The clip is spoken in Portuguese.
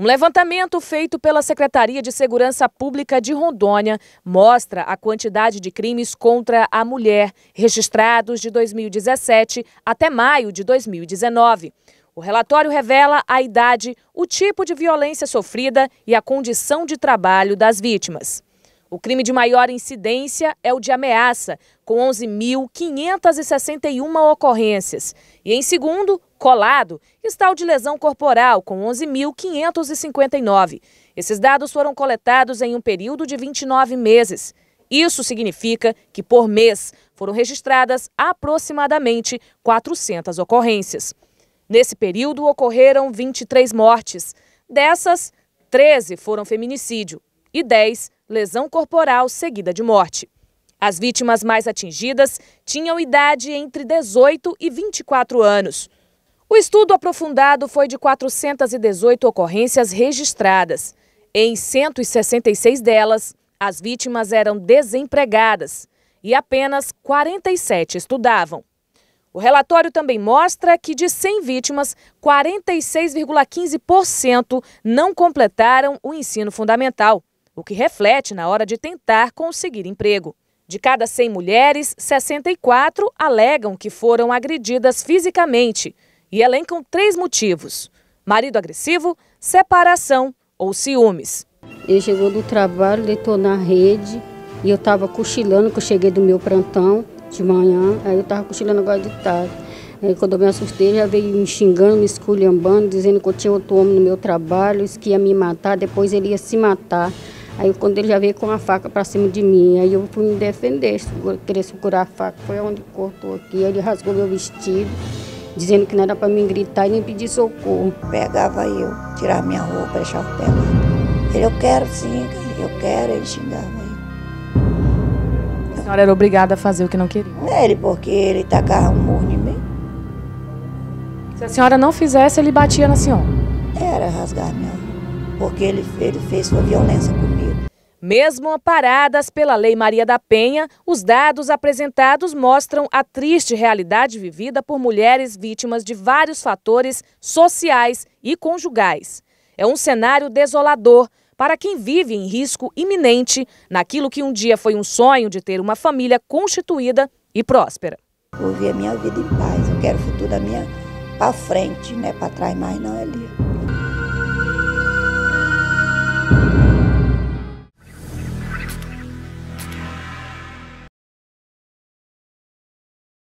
Um levantamento feito pela Secretaria de Segurança Pública de Rondônia mostra a quantidade de crimes contra a mulher registrados de 2017 até maio de 2019. O relatório revela a idade, o tipo de violência sofrida e a condição de trabalho das vítimas. O crime de maior incidência é o de ameaça, com 11.561 ocorrências. E em segundo, colado, está o de lesão corporal, com 11.559. Esses dados foram coletados em um período de 29 meses. Isso significa que, por mês, foram registradas aproximadamente 400 ocorrências. Nesse período, ocorreram 23 mortes. Dessas, 13 foram feminicídio e 10 lesão corporal seguida de morte. As vítimas mais atingidas tinham idade entre 18 e 24 anos. O estudo aprofundado foi de 418 ocorrências registradas. Em 166 delas, as vítimas eram desempregadas e apenas 47 estudavam. O relatório também mostra que de 100 vítimas, 46,15% não completaram o ensino fundamental o que reflete na hora de tentar conseguir emprego. De cada 100 mulheres, 64 alegam que foram agredidas fisicamente e elencam três motivos: marido agressivo, separação ou ciúmes. Ele chegou do trabalho, deitou na rede e eu estava cochilando, que eu cheguei do meu plantão de manhã, aí eu estava cochilando agora de tarde. Aí quando eu me assustei, ele já veio me xingando, me esculhambando, dizendo que eu tinha outro homem no meu trabalho, que ia me matar, depois ele ia se matar. Aí quando ele já veio com a faca para cima de mim, aí eu fui me defender, querer segurar a faca, foi onde cortou aqui, aí ele rasgou meu vestido, dizendo que não era para mim gritar e nem pedir socorro. Pegava eu, tirava minha roupa, deixava pegar. Ele, eu quero sim, eu quero, ele xingava A senhora era obrigada a fazer o que não queria? Ele, porque ele tacava um murro em mim. Se a senhora não fizesse, ele batia na senhora? Era rasgar minha roupa porque ele, ele fez sua violência comigo. Mesmo amparadas pela Lei Maria da Penha, os dados apresentados mostram a triste realidade vivida por mulheres vítimas de vários fatores sociais e conjugais. É um cenário desolador para quem vive em risco iminente naquilo que um dia foi um sonho de ter uma família constituída e próspera. Vou ver a minha vida em paz, eu quero o futuro da minha para frente, não é para trás mais não, Elia.